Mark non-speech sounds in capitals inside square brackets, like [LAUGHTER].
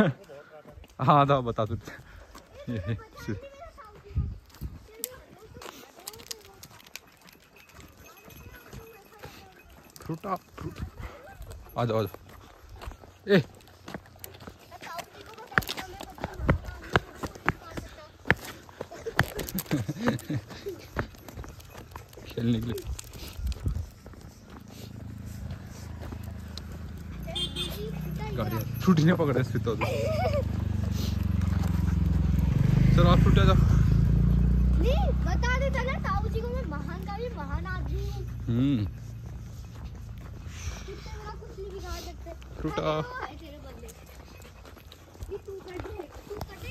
हाँ था बता तू ये से- फ्रूटा फ्रूट आ जाओ, आ ए! [LAUGHS] खेलने के लिए। ही नहीं पकड़े इस तो। चलो आप छुट्टे जाओ। नहीं बता देता ना ताऊ जी को मैं महान का भी महान आदमी हूँ। हम्म। कुछ नहीं बिगाड़ सकते। है तेरे बदले ये तू कर दे।